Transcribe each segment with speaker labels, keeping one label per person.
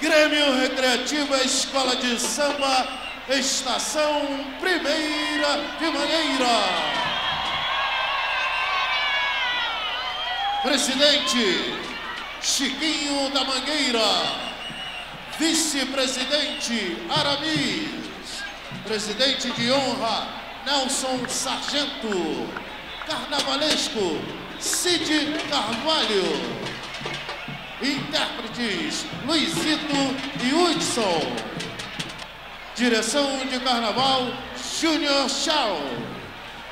Speaker 1: Grêmio Recreativa Escola de Samba, Estação Primeira de Mangueira. Presidente Chiquinho da Mangueira. Vice-presidente Aramis. Presidente de honra Nelson Sargento. Carnavalesco Cid Carvalho. Intérpretes Luizito e Hudson. Direção de Carnaval Júnior Chau.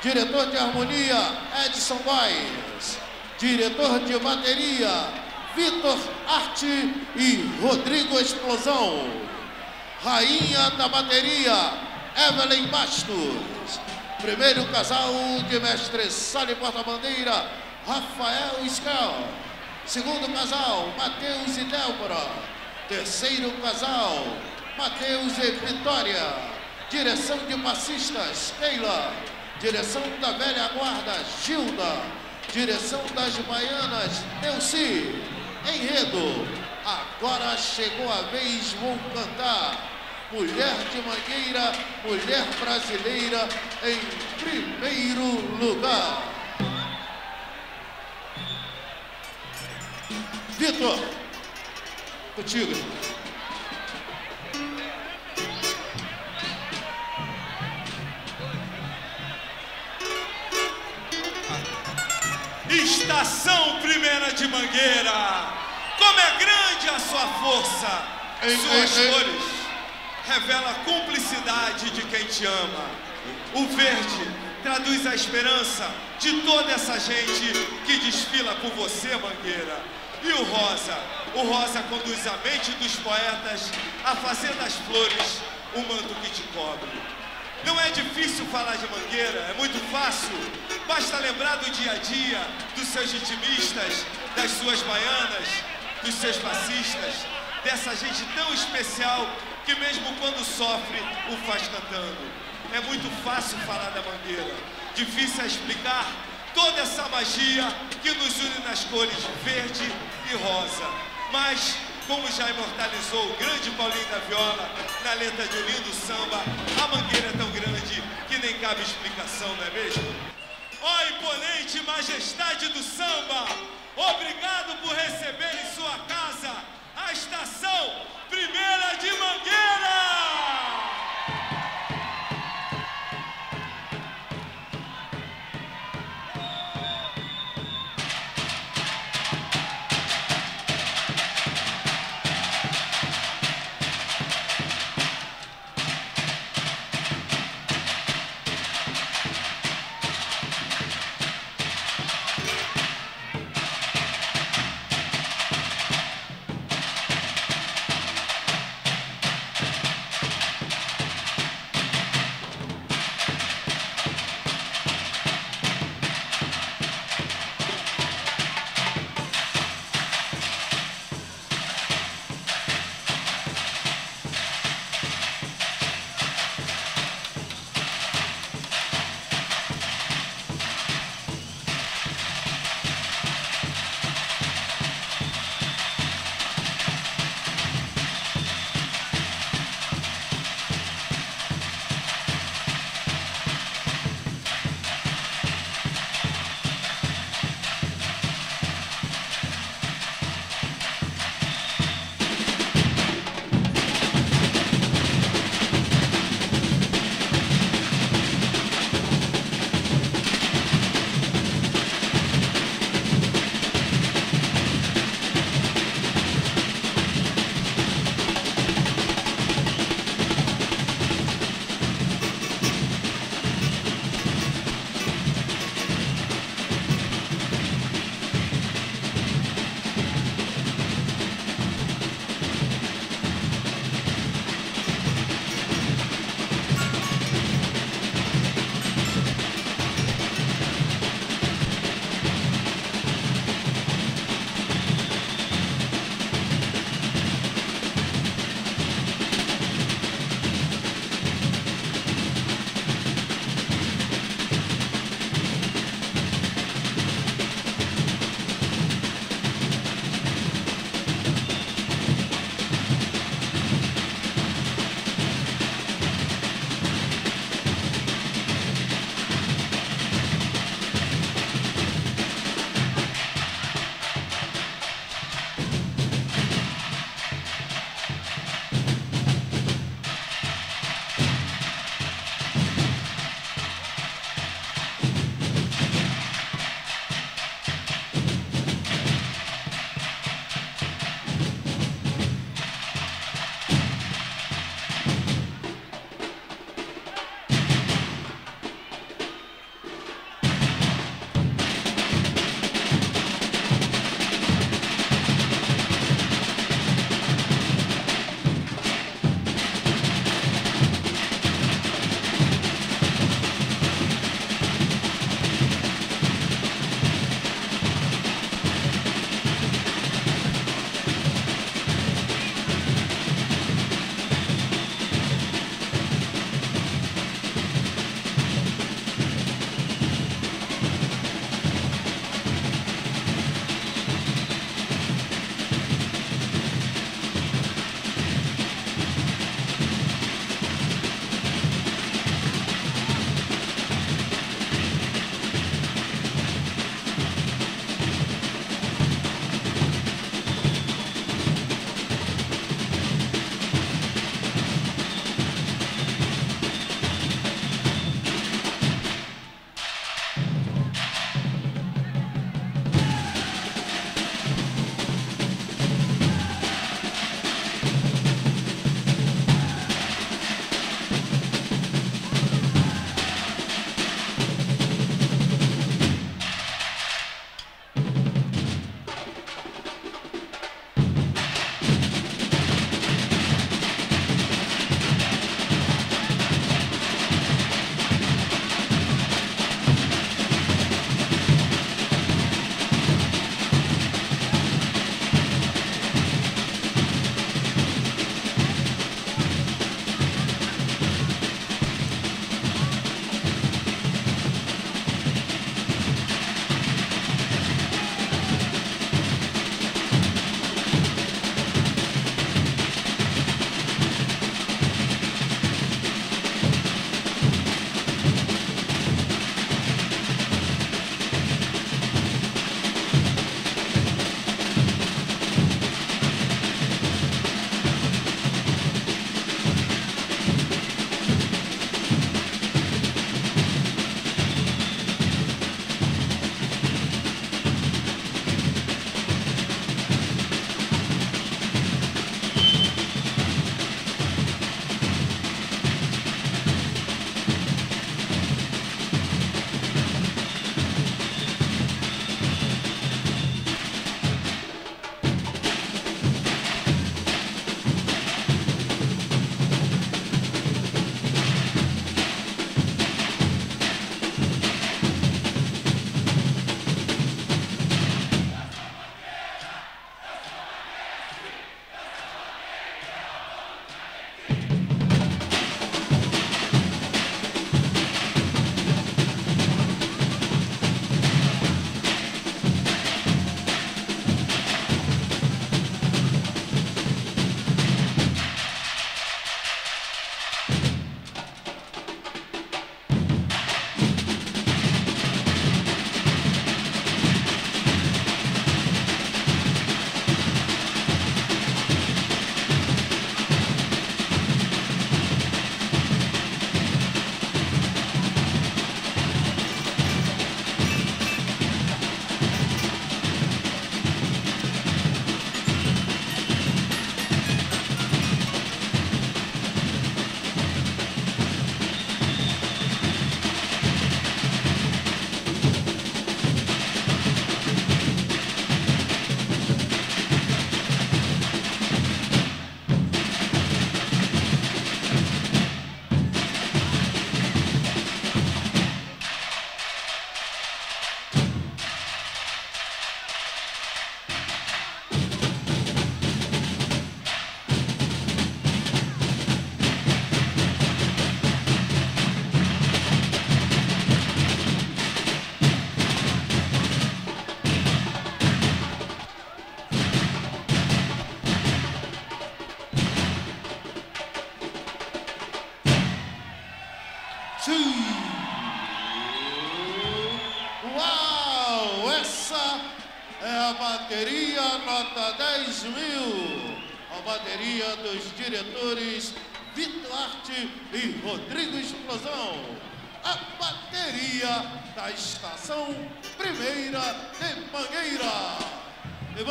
Speaker 1: Diretor de Harmonia Edson Góes. Diretor de Bateria Vitor Arte e Rodrigo Explosão. Rainha da Bateria Evelyn Bastos. Primeiro casal de mestre Sale Porta-Bandeira Rafael Scal. Segundo casal, Matheus e Débora. Terceiro casal, Matheus e Vitória. Direção de passistas, Keila. Direção da velha guarda, Gilda. Direção das baianas, Neuci. Enredo. Agora chegou a vez, vou cantar. Mulher de Mangueira, mulher brasileira em primeiro lugar. Vitor, contigo.
Speaker 2: Estação Primeira de Mangueira. Como é grande a sua força.
Speaker 1: Ei,
Speaker 2: Suas
Speaker 1: ei, ei.
Speaker 2: cores revela a cumplicidade de quem te ama. O verde traduz a esperança de toda essa gente que desfila por você, Mangueira. E o rosa? O rosa conduz a mente dos poetas a fazer das flores o manto que te cobre. Não é difícil falar de Mangueira, é muito fácil. Basta lembrar do dia a dia, dos seus vitimistas, das suas baianas, dos seus fascistas, dessa gente tão especial que mesmo quando sofre, o faz cantando. É muito fácil falar da Mangueira. Difícil é explicar toda essa magia que nos une nas cores verde e rosa. Mas, como já imortalizou o grande Paulinho da Viola na letra de um lindo samba, a Mangueira é tão grande que nem cabe explicação, não é mesmo? Ó imponente majestade do samba, obrigado por receber em sua casa a estação Primeira de Mangueira!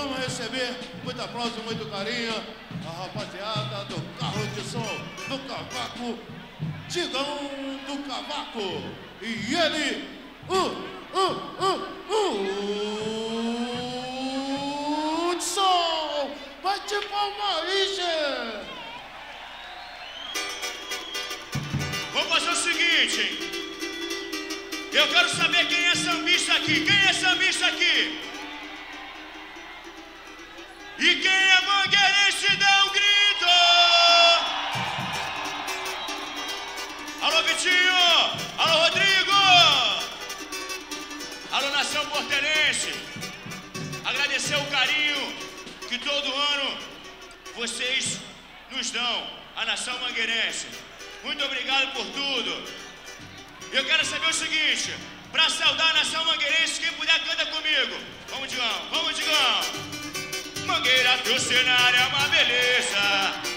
Speaker 1: Vamos receber muito aplauso, muito carinho a rapaziada do carro de som do Cavaco, Tigão do Cavaco. E ele, o, o, o, o Hudson. Bate palma aí, gente.
Speaker 3: Vamos fazer o seguinte? Eu quero saber quem é sambista aqui. Quem é sambista aqui? E quem é mangueirense dá um grito! Alô, Vitinho! Alô, Rodrigo! Alô, Nação Porterense! Agradecer o carinho que todo ano vocês nos dão, a Nação Mangueirense. Muito obrigado por tudo. Eu quero saber o seguinte, para saudar a Nação Mangueirense, quem puder canta comigo. Vamos, Digão, vamos, Digão! Mangueira, teu cenário é uma beleza.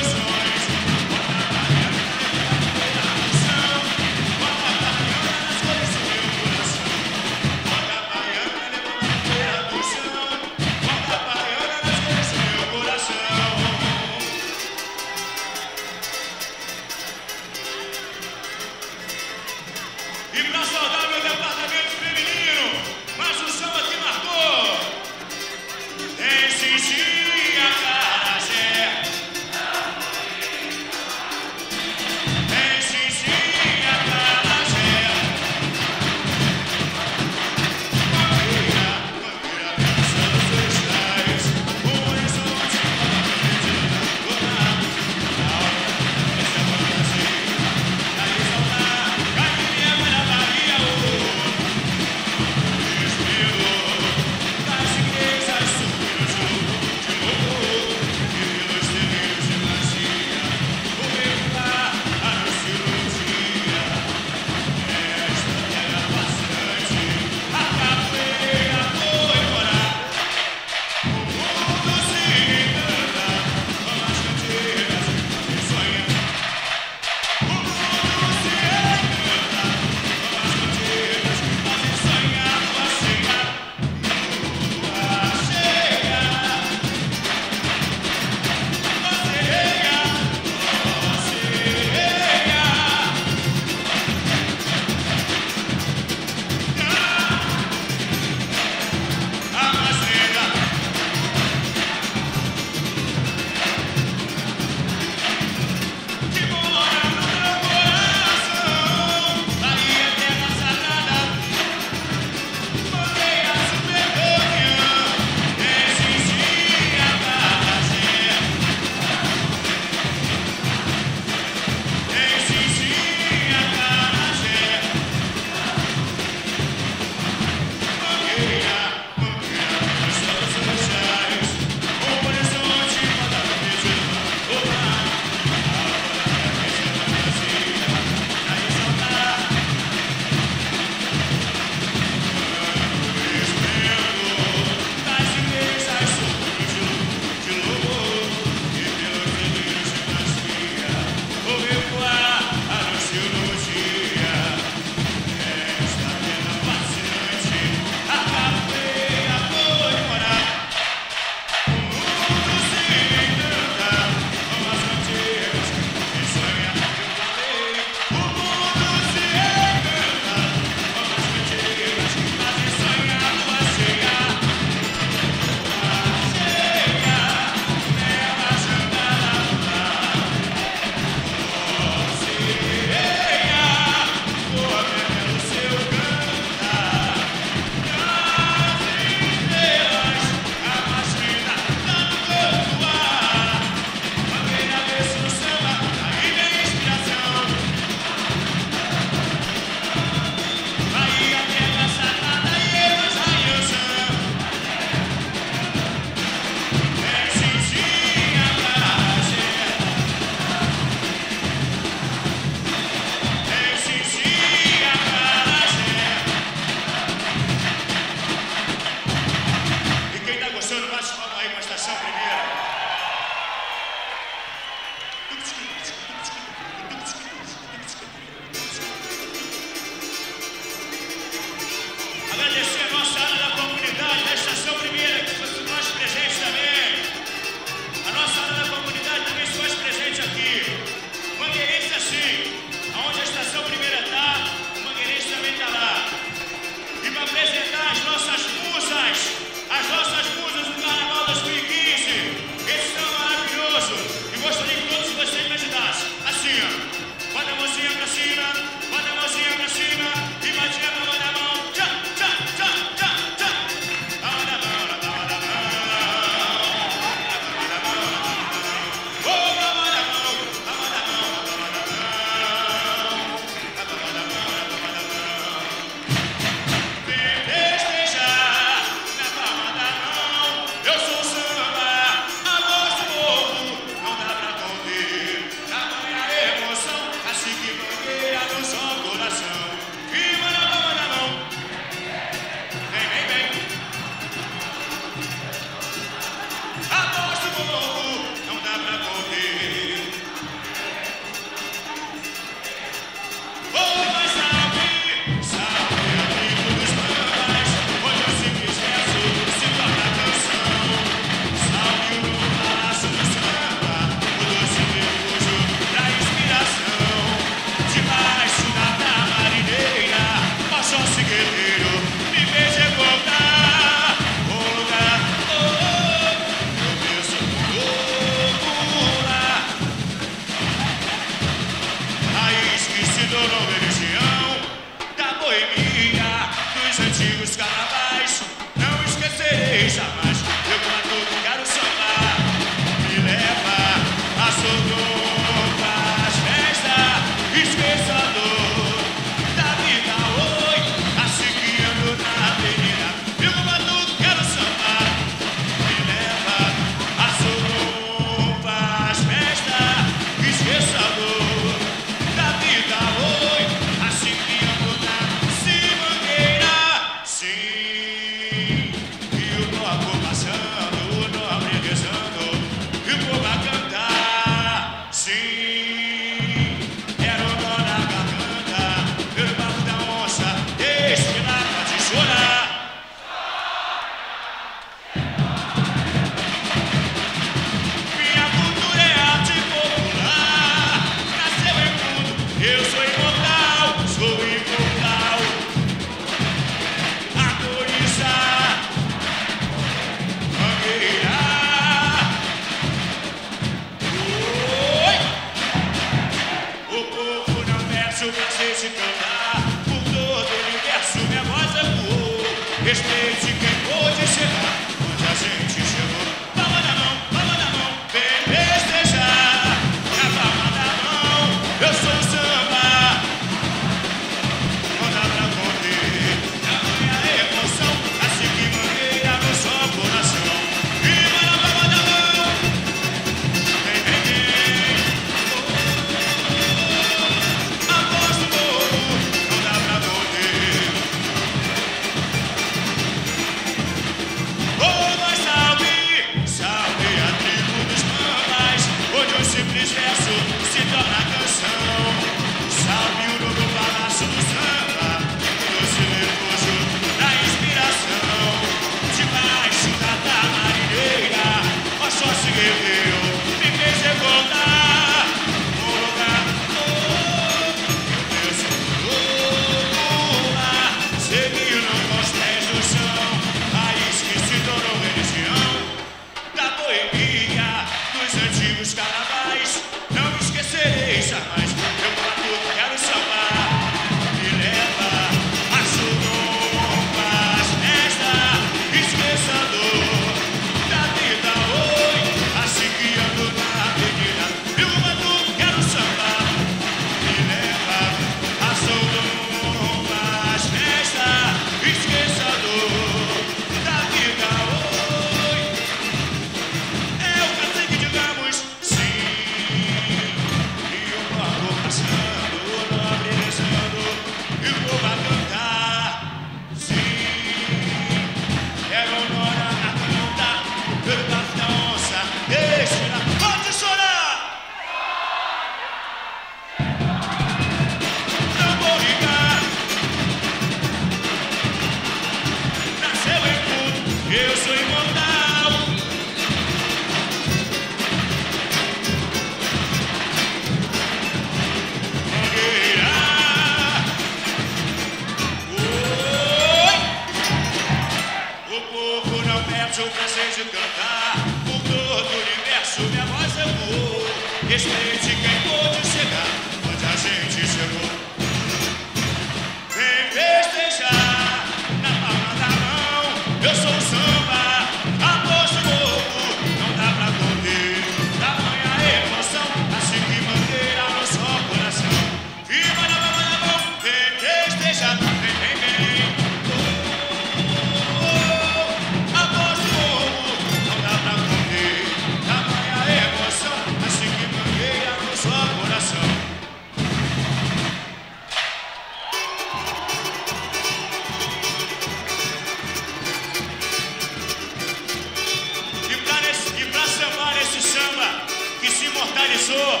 Speaker 3: Professor,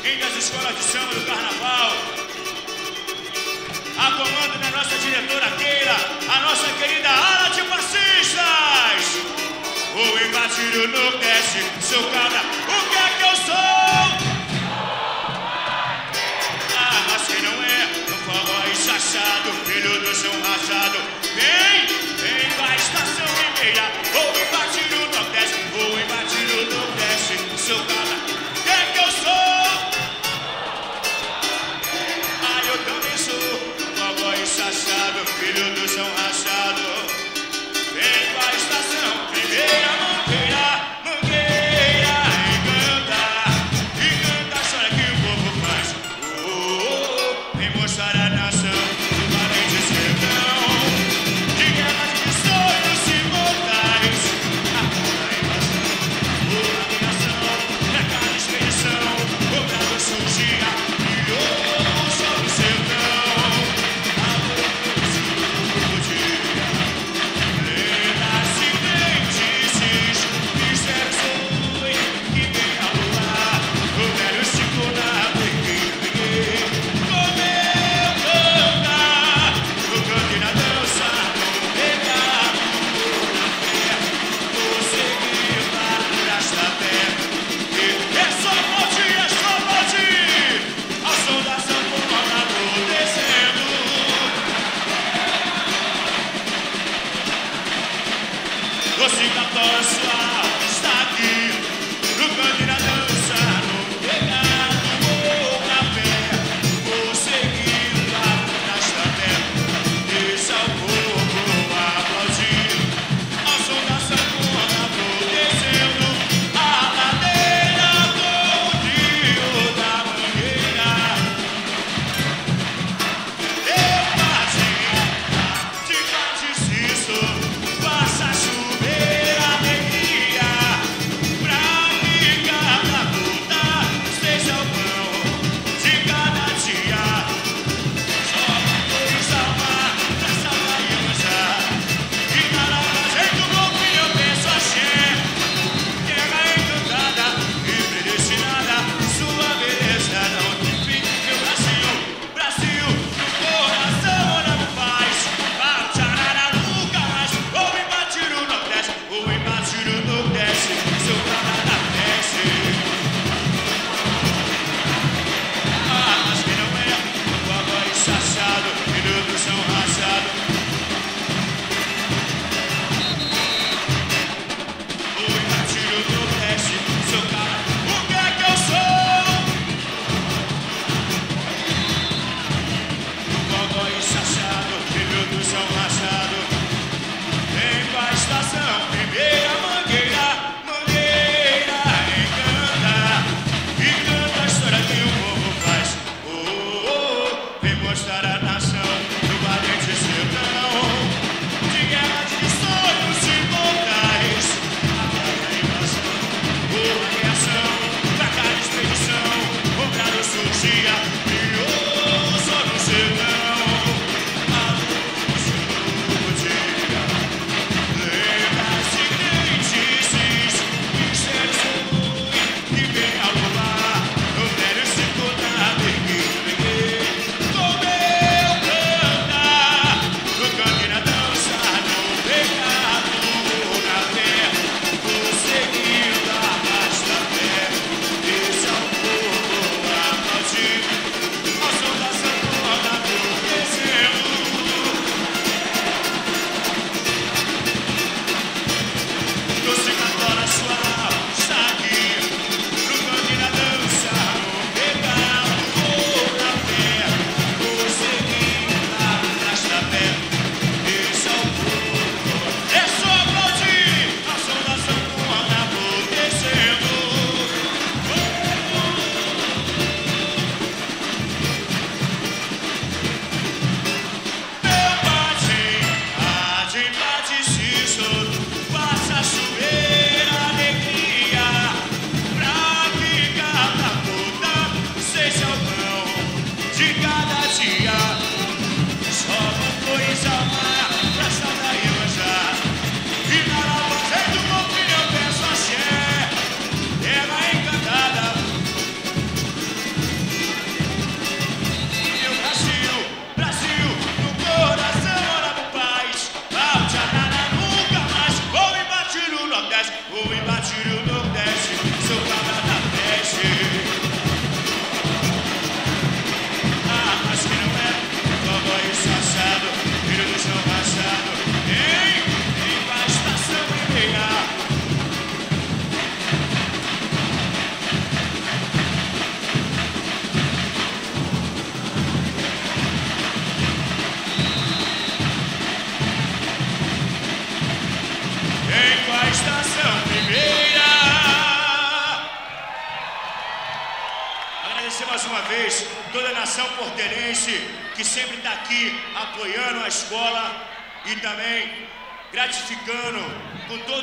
Speaker 3: quem das escolas de samba do carnaval, a comando da nossa diretora Keira, a nossa querida ala de passistas. O embatido no teste, seu cabra, o que é que eu sou? Ah, mas quem não é, o forró enxachado, filho do chão rachado. Vem! People are shot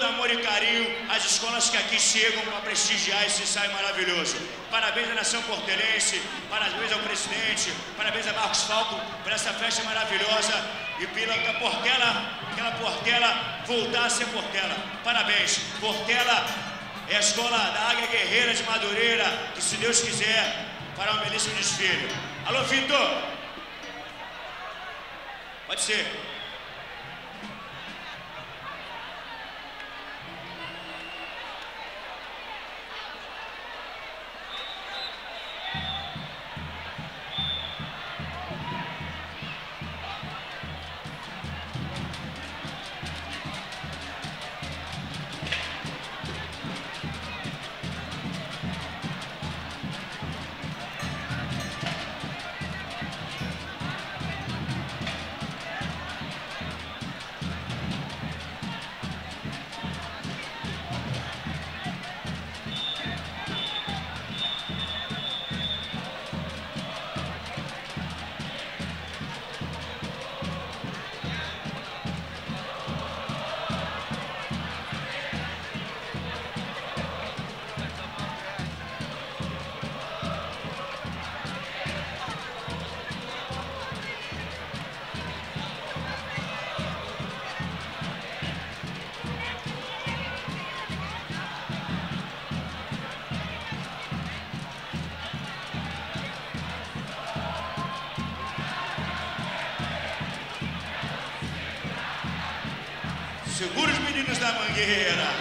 Speaker 3: amor e carinho às escolas que aqui chegam para prestigiar esse ensaio maravilhoso. Parabéns à nação portelense, parabéns ao presidente, parabéns a Marcos Falco por essa festa maravilhosa e pela Portela, aquela Portela voltar a ser Portela. Parabéns. Portela é a escola da Águia Guerreira de Madureira, que se Deus quiser, fará um belíssimo desfile. Alô, Vitor! Pode ser.
Speaker 4: Mangueira.